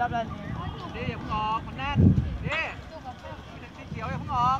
รับได้ดีอย่าเพิ่งออกมันแน่นดีสีเขียวอย่าเพิ่งออก